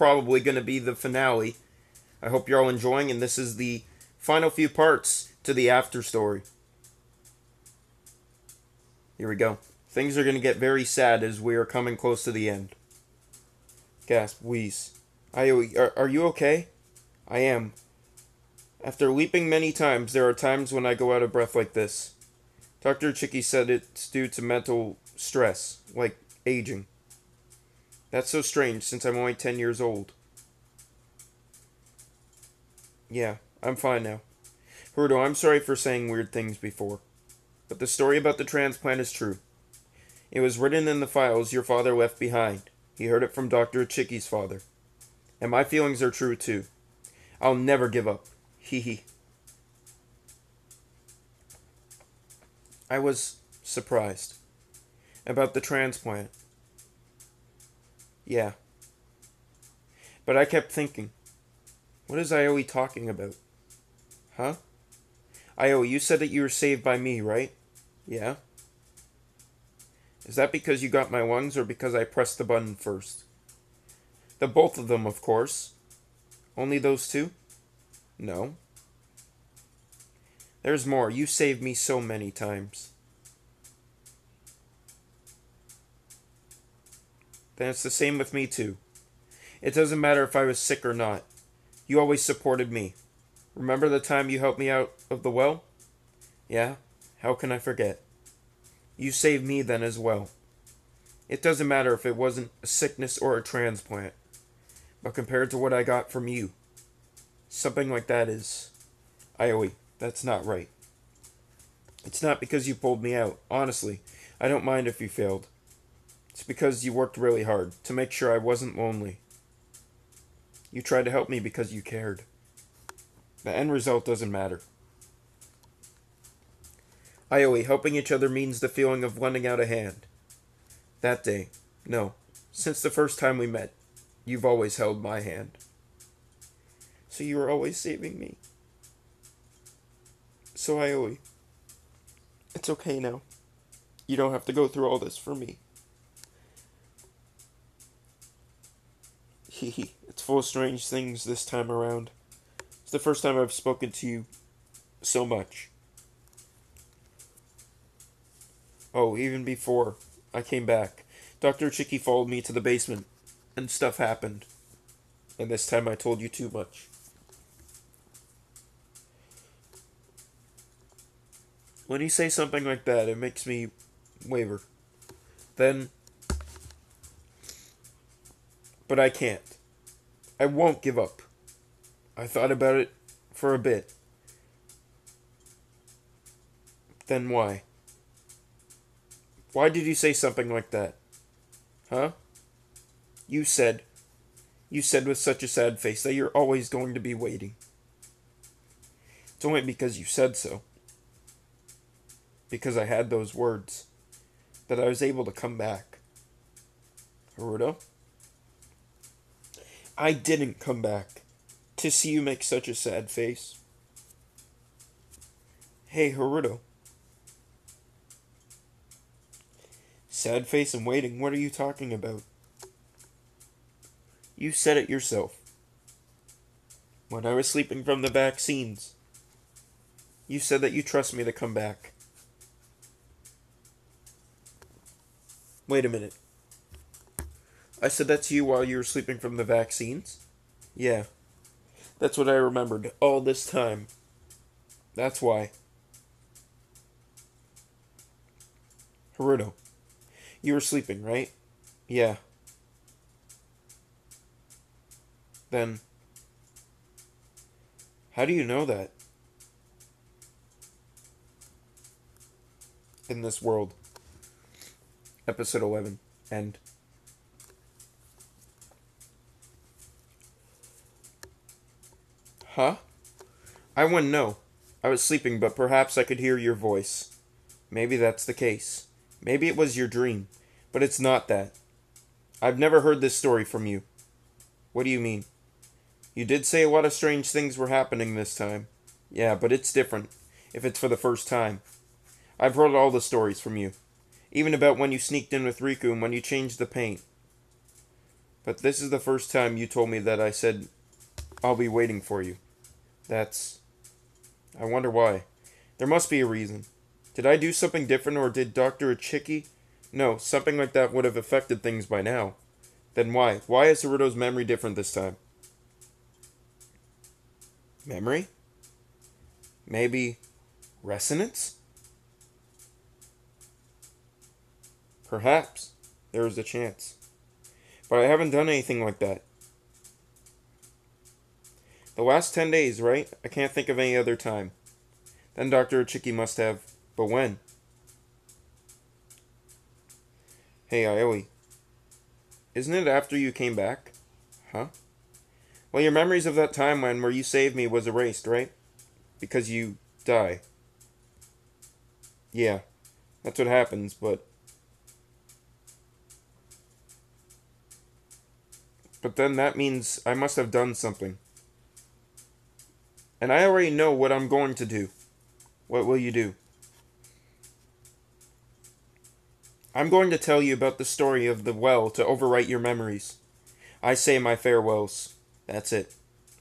probably going to be the finale. I hope you're all enjoying, and this is the final few parts to the after story. Here we go. Things are going to get very sad as we are coming close to the end. Gasp, wheeze. Aoi, are, are you okay? I am. After leaping many times, there are times when I go out of breath like this. Dr. Ichiki said it's due to mental stress, like aging. That's so strange since I'm only 10 years old. Yeah, I'm fine now. Haruto, I'm sorry for saying weird things before. But the story about the transplant is true. It was written in the files your father left behind. He heard it from Dr. Ichiki's father. And my feelings are true too. I'll never give up. Hee hee. I was surprised. About the transplant. Yeah. But I kept thinking, what is Aoi talking about? Huh? Io, you said that you were saved by me, right? Yeah. Is that because you got my lungs or because I pressed the button first? The both of them, of course. Only those two? No. There's more. You saved me so many times. Then it's the same with me, too. It doesn't matter if I was sick or not. You always supported me. Remember the time you helped me out of the well? Yeah, how can I forget? You saved me then as well. It doesn't matter if it wasn't a sickness or a transplant, but compared to what I got from you, something like that is. Ioi, that's not right. It's not because you pulled me out. Honestly, I don't mind if you failed. It's because you worked really hard to make sure I wasn't lonely. You tried to help me because you cared. The end result doesn't matter. Ioi, helping each other means the feeling of lending out a hand. That day, no, since the first time we met, you've always held my hand. So you were always saving me. So Ioi, it's okay now. You don't have to go through all this for me. It's full of strange things this time around. It's the first time I've spoken to you so much. Oh, even before I came back, Dr. Ichiki followed me to the basement, and stuff happened. And this time I told you too much. When you say something like that, it makes me waver. Then. But I can't. I won't give up. I thought about it for a bit. Then why? Why did you say something like that? Huh? You said, you said with such a sad face that you're always going to be waiting. It's only because you said so. Because I had those words. That I was able to come back. Haruto? I didn't come back to see you make such a sad face. Hey, Haruto. Sad face and waiting, what are you talking about? You said it yourself. When I was sleeping from the vaccines, you said that you trust me to come back. Wait a minute. I said that to you while you were sleeping from the vaccines? Yeah. That's what I remembered all this time. That's why. Haruto, you were sleeping, right? Yeah. Then, how do you know that? In this world. Episode 11. End. Huh? I wouldn't know. I was sleeping, but perhaps I could hear your voice. Maybe that's the case. Maybe it was your dream, but it's not that. I've never heard this story from you. What do you mean? You did say a lot of strange things were happening this time. Yeah, but it's different, if it's for the first time. I've heard all the stories from you. Even about when you sneaked in with Riku and when you changed the paint. But this is the first time you told me that I said, I'll be waiting for you. That's. I wonder why. There must be a reason. Did I do something different, or did Dr. Ichiki? No, something like that would have affected things by now. Then why? Why is Haruto's memory different this time? Memory? Maybe resonance? Perhaps. There is a chance. But I haven't done anything like that. The last ten days, right? I can't think of any other time. Then Dr. Ichiki must have. But when? Hey, Ioi. Isn't it after you came back? Huh? Well, your memories of that time when where you saved me was erased, right? Because you die. Yeah, that's what happens, but. But then that means I must have done something. And I already know what I'm going to do. What will you do? I'm going to tell you about the story of the well to overwrite your memories. I say my farewells. That's it.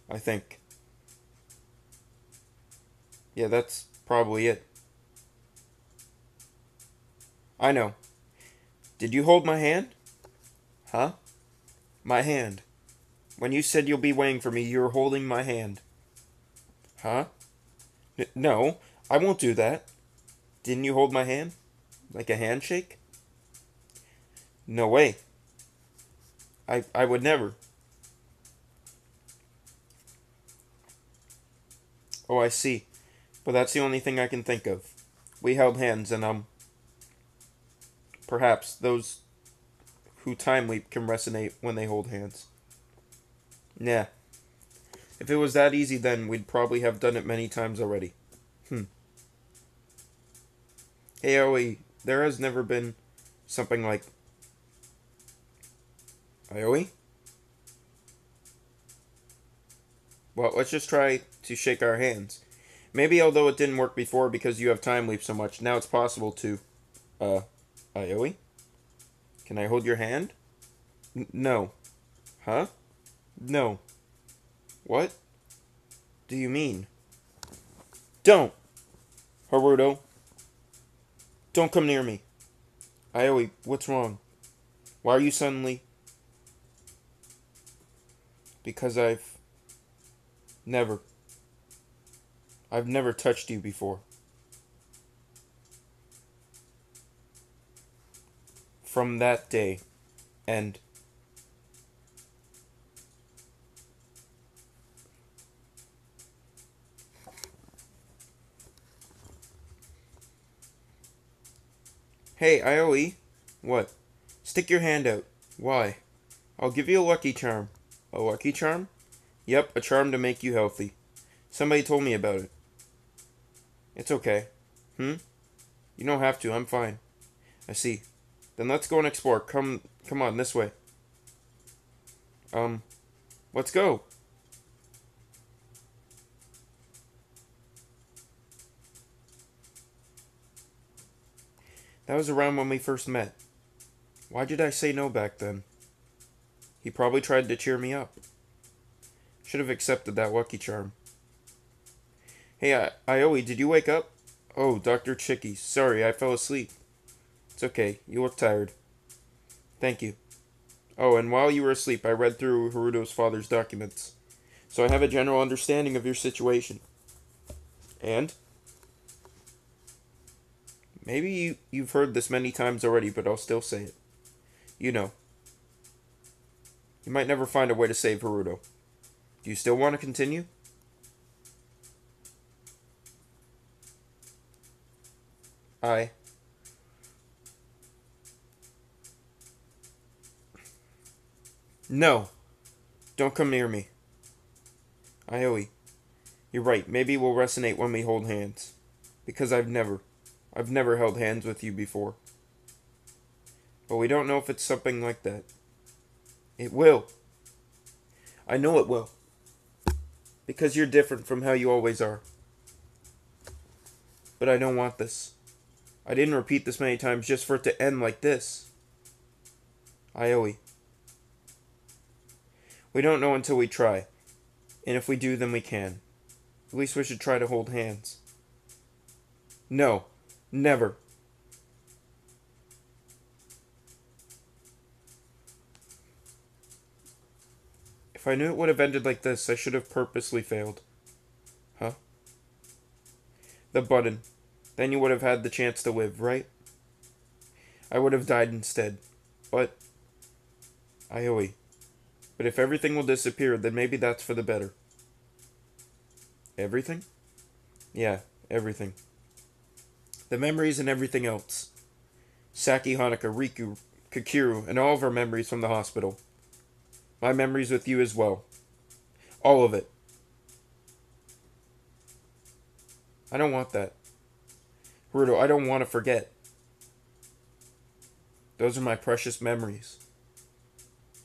I think. Yeah, that's probably it. I know. Did you hold my hand? Huh? My hand. When you said you'll be waiting for me, you were holding my hand. Huh? N- no, I won't do that. Didn't you hold my hand? Like a handshake? No way. I I would never. Oh, I see. But that's the only thing I can think of. We held hands and um perhaps those who time leap can resonate when they hold hands. Nah. If it was that easy then we'd probably have done it many times already. Hmm. Aoi, there has never been something like Aoi? Well, let's just try to shake our hands. Maybe although it didn't work before because you have time leap so much, now it's possible to, uh, Aoi? Can I hold your hand? N- no. Huh? No. What? Do you mean? Don't! Haruto. Don't come near me. Aoi, what's wrong? Why are you suddenly... Because I've... Never. I've never touched you before. From that day, and Hey, IOE. What? Stick your hand out. Why? I'll give you a lucky charm. A lucky charm? Yep, a charm to make you healthy. Somebody told me about it. It's okay. Hmm? You don't have to, I'm fine. I see. Then let's go and explore. Come come on, this way. Um let's go. That was around when we first met. Why did I say no back then? He probably tried to cheer me up. Should have accepted that lucky charm. Hey, I- Aoi, did you wake up? Oh, Dr. Ichiki. Sorry, I fell asleep. It's okay. You look tired. Thank you. Oh, and while you were asleep, I read through Haruto's father's documents. So I have a general understanding of your situation. And? Maybe you, you've heard this many times already, but I'll still say it. You know. You might never find a way to save Haruto. Do you still want to continue? I. No. Don't come near me. Aoi. You're right. Maybe we'll resonate when we hold hands. Because I've never. I've never held hands with you before. But we don't know if it's something like that. It will. I know it will. Because you're different from how you always are. But I don't want this. I didn't repeat this many times just for it to end like this. Aoi. We don't know until we try. And if we do, then we can. At least we should try to hold hands. No, never. If I knew it would have ended like this, I should have purposely failed. Huh? The button. Then you would have had the chance to live, right? I would have died instead. But. Aoi. But if everything will disappear, then maybe that's for the better. Everything? Yeah, everything. The memories and everything else. Saki Hanuka, Riku, Kakiru, and all of our memories from the hospital. My memories with you as well. All of it. I don't want that. Haruto, I don't want to forget. Those are my precious memories.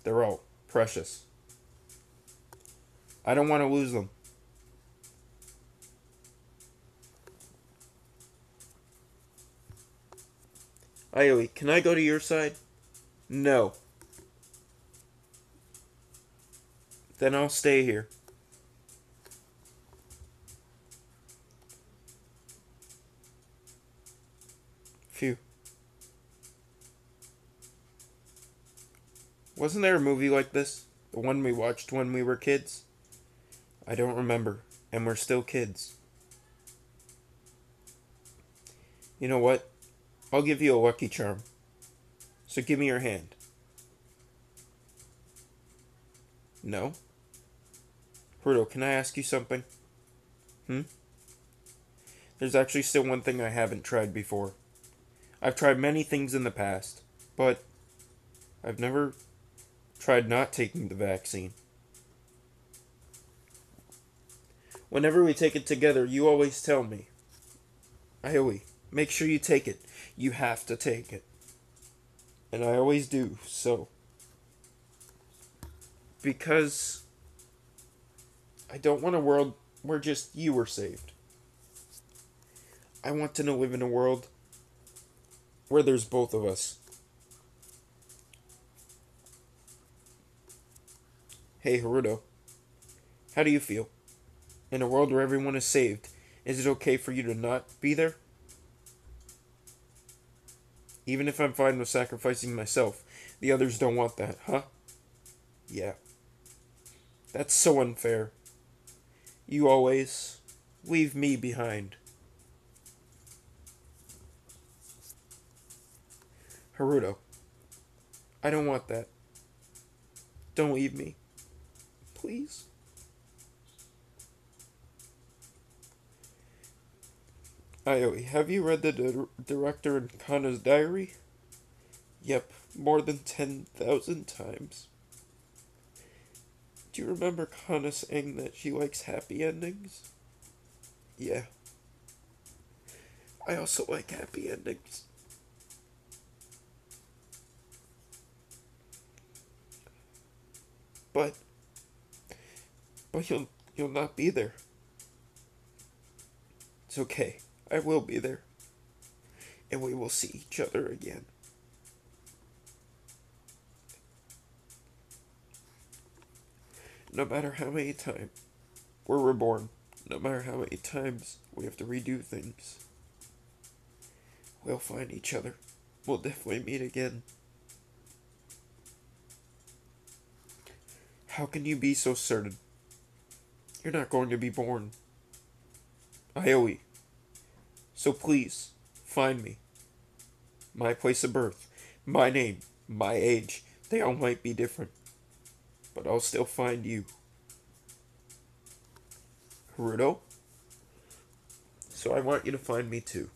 They're all precious. I don't want to lose them. Aoi, can I go to your side? No. Then I'll stay here. Phew. Wasn't there a movie like this? The one we watched when we were kids? I don't remember, and we're still kids. You know what? I'll give you a lucky charm. So give me your hand. No? Haruto, can I ask you something? Hmm? There's actually still one thing I haven't tried before. I've tried many things in the past, but I've never tried not taking the vaccine. Whenever we take it together, you always tell me, Aoi, make sure you take it. You have to take it. And I always do, so. Because I don't want a world where just you are saved. I want to live in a world where there's both of us. Hey, Haruto. How do you feel? In a world where everyone is saved, is it okay for you to not be there? Even if I'm fine with sacrificing myself, the others don't want that, huh? Yeah. That's so unfair. You always leave me behind. Haruto, I don't want that. Don't leave me. Please. Aoi, have you read the di- director in Kana's diary? Yep, more than 10,000 times. Do you remember Kana saying that she likes happy endings? Yeah. I also like happy endings. But but you'll you'll not be there. It's okay. I will be there. And we will see each other again. No matter how many times we're reborn, no matter how many times we have to redo things, we'll find each other. We'll definitely meet again. How can you be so certain? You're not going to be born. Aoi. So please, find me. My place of birth, my name, my age, they all might be different. But I'll still find you. Haruto? So I want you to find me too.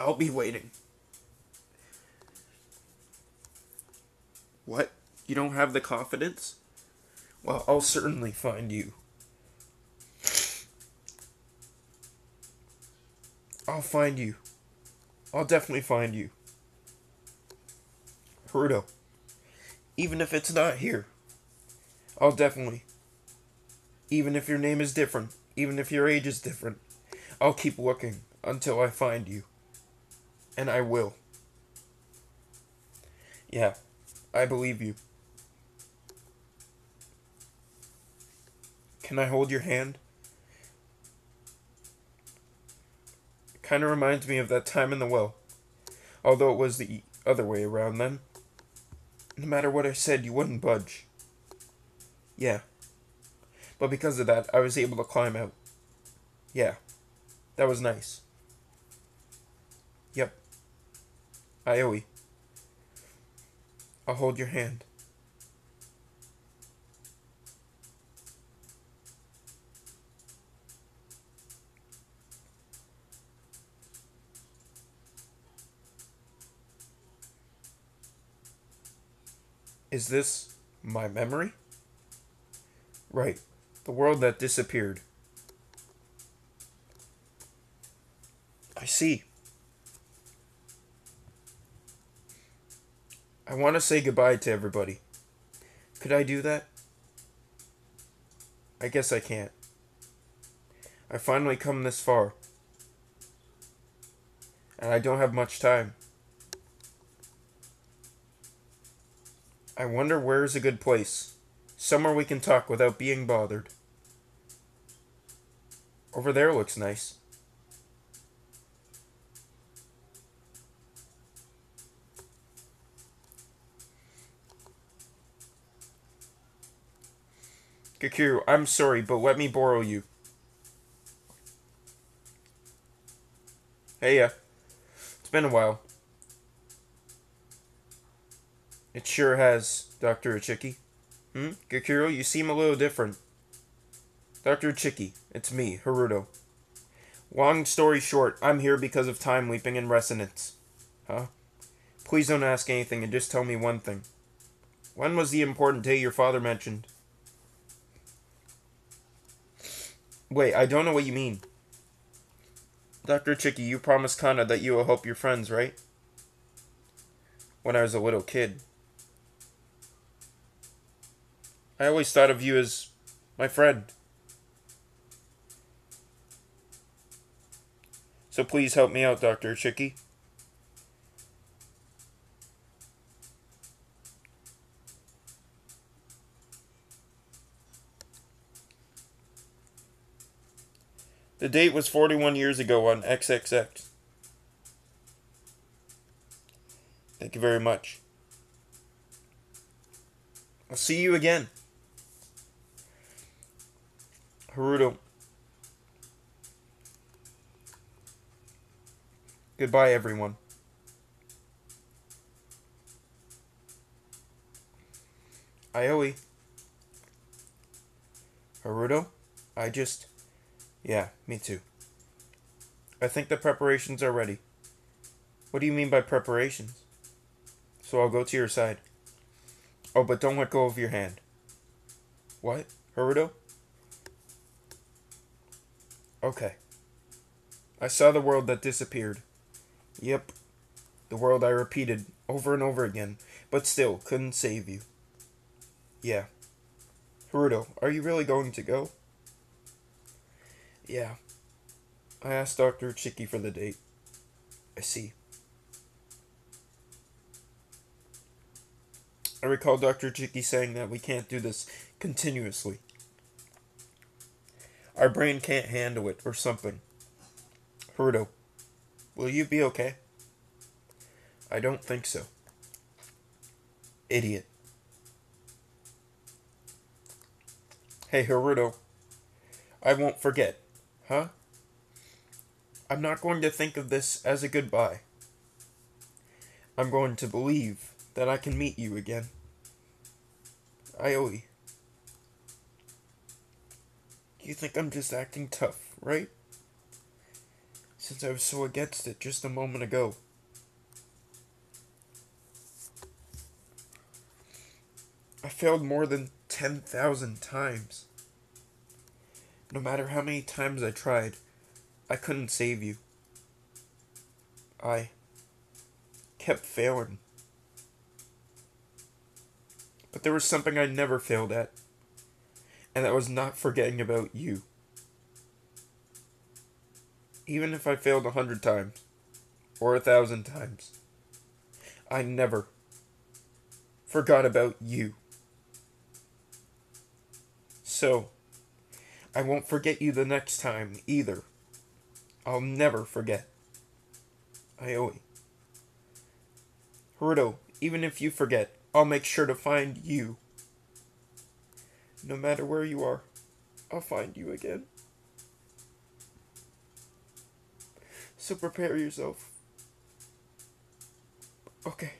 I'll be waiting. What? You don't have the confidence? Well, I'll certainly find you. I'll find you. I'll definitely find you. Haruto. Even if it's not here, I'll definitely. Even if your name is different, even if your age is different, I'll keep looking until I find you. And I will. Yeah, I believe you. Can I hold your hand? Kind of reminds me of that time in the well, although it was the other way around then. No matter what I said, you wouldn't budge. Yeah. But because of that, I was able to climb out. Yeah. That was nice. Yep. Ioe. I'll hold your hand. Is this my memory? Right. The world that disappeared. I see. I want to say goodbye to everybody. Could I do that? I guess I can't. I finally come this far. And I don't have much time. I wonder where's a good place. Somewhere we can talk without being bothered. Over there looks nice. Kakiru, I'm sorry, but let me borrow you. Hey, yeah. It's been a while. It sure has, Dr. Ichiki. Hmm? Gakuro, you seem a little different. Dr. Ichiki, it's me, Haruto. Long story short, I'm here because of time leaping and resonance. Huh? Please don't ask anything and just tell me one thing. When was the important day your father mentioned? Wait, I don't know what you mean. Dr. Ichiki, you promised Kana that you will help your friends, right? When I was a little kid. I always thought of you as my friend. So please help me out, Dr. Ichiki. The date was 41 years ago on XXX. Thank you very much. I'll see you again. Haruto. Goodbye, everyone. Ioe. Haruto, I just yeah, me too. I think the preparations are ready. What do you mean by preparations? So I'll go to your side. Oh, but don't let go of your hand. What? Haruto? Okay. I saw the world that disappeared. Yep. The world I repeated over and over again, but still couldn't save you. Yeah. Haruto, are you really going to go? Yeah. I asked Dr. Ichiki for the date. I see. I recall Dr. Ichiki saying that we can't do this continuously. Our brain can't handle it, or something. Haruto, will you be okay? I don't think so. Idiot. Hey, Haruto. I won't forget. Huh? I'm not going to think of this as a goodbye. I'm going to believe that I can meet you again. Ioe. You think I'm just acting tough, right? Since I was so against it just a moment ago. I failed more than 10,000 times. No matter how many times I tried, I couldn't save you. I kept failing. But there was something I never failed at, and that was not forgetting about you. Even if I failed a hundred times, or a thousand times, I never forgot about you. So, I won't forget you the next time either. I'll never forget. Ioi. Haruto, even if you forget, I'll make sure to find you. No matter where you are, I'll find you again. So prepare yourself. Okay.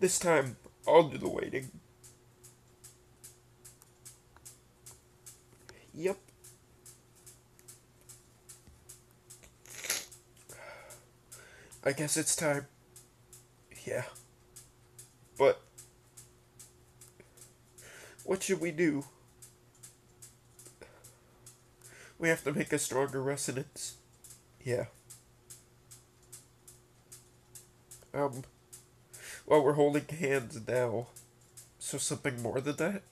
This time, I'll do the waiting. Yep. I guess it's time. Yeah. But what should we do? We have to make a stronger resonance. Yeah. Um, well, we're holding hands now. So something more than that?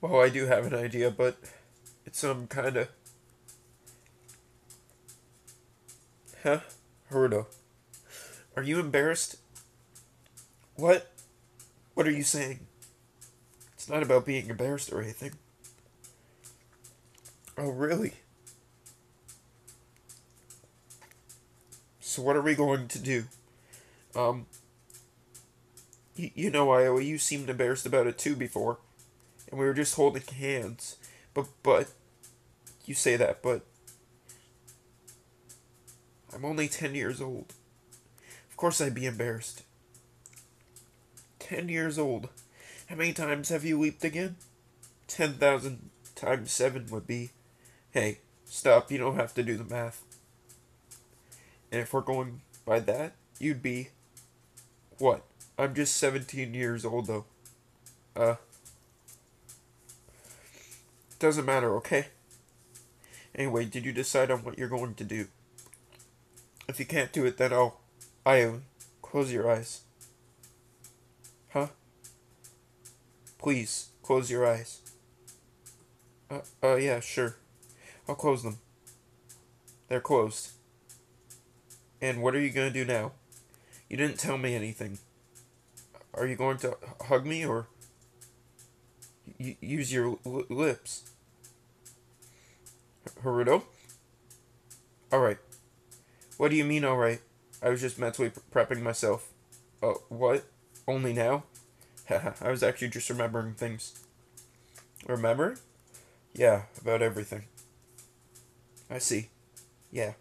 Well, I do have an idea, but it's some kind of. Huh? Haruto. Are you embarrassed? What? What are you saying? It's not about being embarrassed or anything. Oh, really? So what are we going to do? Um, you, you know, Io, you seemed embarrassed about it too before, and we were just holding hands. But, but, you say that, but I'm only 10 years old. Of course I'd be embarrassed. 10 years old. How many times have you leaped again? 10,000 times 7 would be. Hey, stop, you don't have to do the math. And if we're going by that, you'd be. What? I'm just 17 years old, though. Uh. Doesn't matter, okay? Anyway, did you decide on what you're going to do? If you can't do it, then I'll. I close your eyes. Huh? Please, close your eyes. Uh, uh, yeah, sure. I'll close them. They're closed. And what are you gonna do now? You didn't tell me anything. Are you going to hug me or use your lips? Haruto? Alright. What do you mean, alright? I was just mentally prepping myself. Uh, what? Only now? I was actually just remembering things. Remember? Yeah, about everything. I see. Yeah.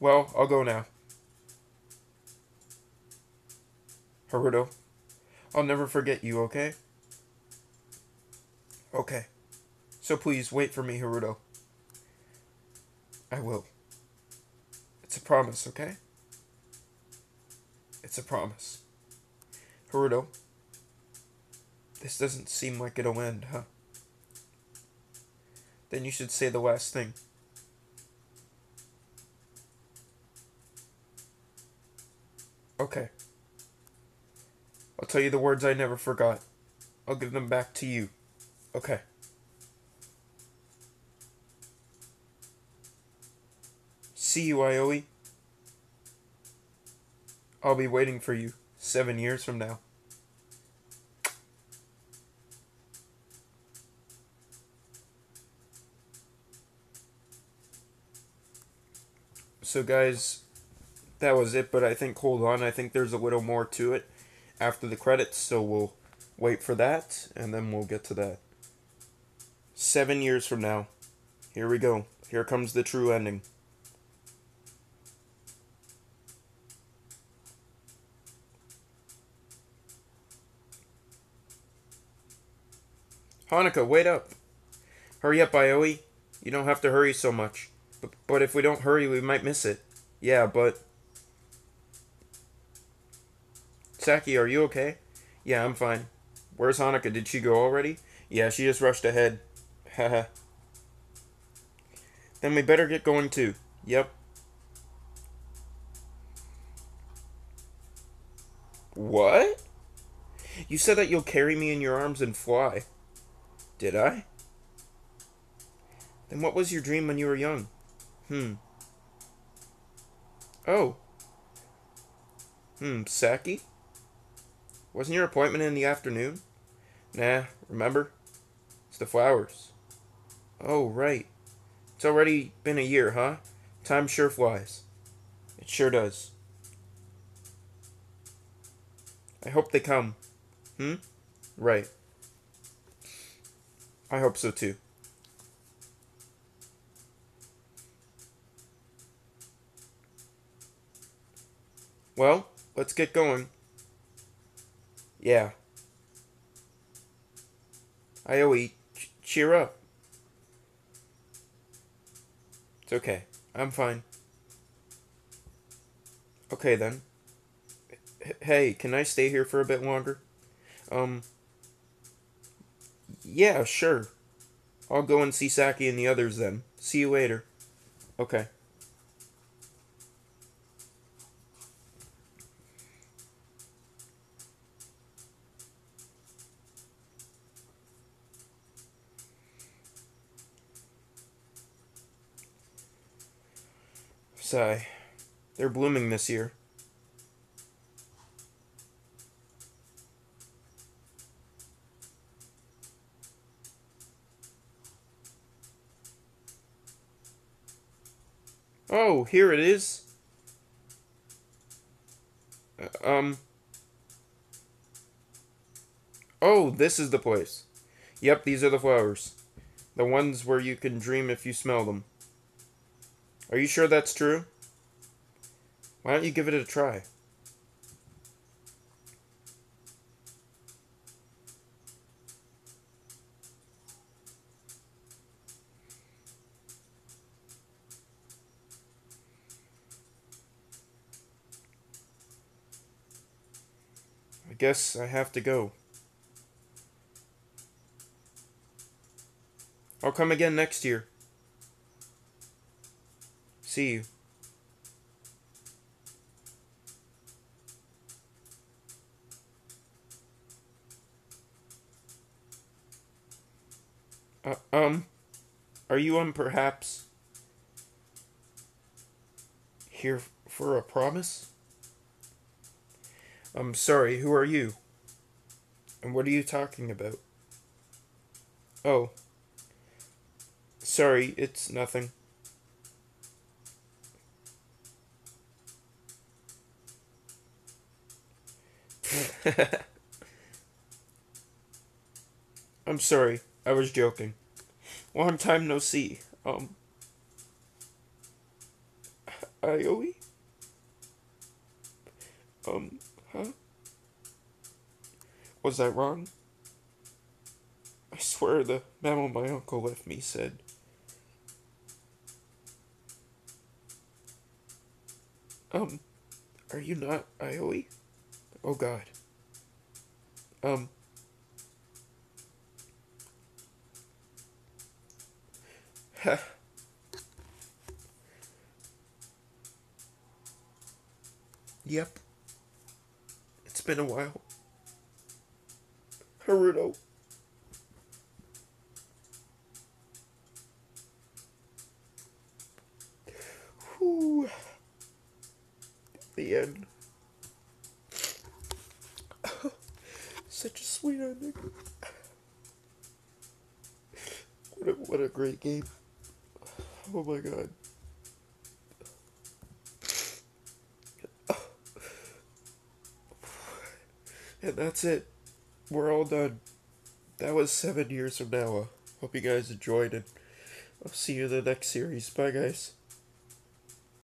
Well, I'll go now. Haruto, I'll never forget you, okay? Okay. So please wait for me, Haruto. I will. It's a promise, okay? It's a promise. Haruto, this doesn't seem like it'll end, huh? Then you should say the last thing. Okay. I'll tell you the words I never forgot. I'll give them back to you. Okay. See you, Ioi. I'll be waiting for you seven years from now. So, guys, that was it, but I think, hold on, I think there's a little more to it after the credits, so we'll wait for that, and then we'll get to that. Seven years from now. Here we go. Here comes the true ending. Hanukkah, wait up. Hurry up, Ioi. You don't have to hurry so much. But, if we don't hurry, we might miss it. Yeah, but... Saki, are you okay? Yeah, I'm fine. Where's Hanukkah? Did she go already? Yeah, she just rushed ahead. Haha. then we better get going too. Yep. What? You said that you'll carry me in your arms and fly. Did I? Then what was your dream when you were young? Hmm. Oh. Hmm, Saki? Wasn't your appointment in the afternoon? Nah, remember? It's the flowers. Oh, right. It's already been a year, huh? Time sure flies. It sure does. I hope they come. Hmm? Right. I hope so too. Well, let's get going. Yeah. Ioe, ch- cheer up. It's okay. I'm fine. Okay then. H- hey, can I stay here for a bit longer? Um. Yeah, sure. I'll go and see Saki and the others then. See you later. Okay. They're blooming this year. Oh, here it is. Uh, um. Oh, this is the place. Yep, these are the flowers. The ones where you can dream if you smell them. Are you sure that's true? Why don't you give it a try? I guess I have to go. I'll come again next year. See you. Uh, um, are you um perhaps here for a promise? I'm sorry, who are you? And what are you talking about? Oh. Sorry, it's nothing. I'm sorry, I was joking. Long time no see. Um. Ioe? Um, huh? Was I wrong? I swear the memo my uncle left me said. Um, are you not Ioe? Oh god. Um. yep. It's been a while. Haruto. The end. Such a sweet ending. What a, what a great game. Oh my god. And that's it. We're all done. That was seven years from now. Hope you guys enjoyed it. I'll see you in the next series. Bye, guys.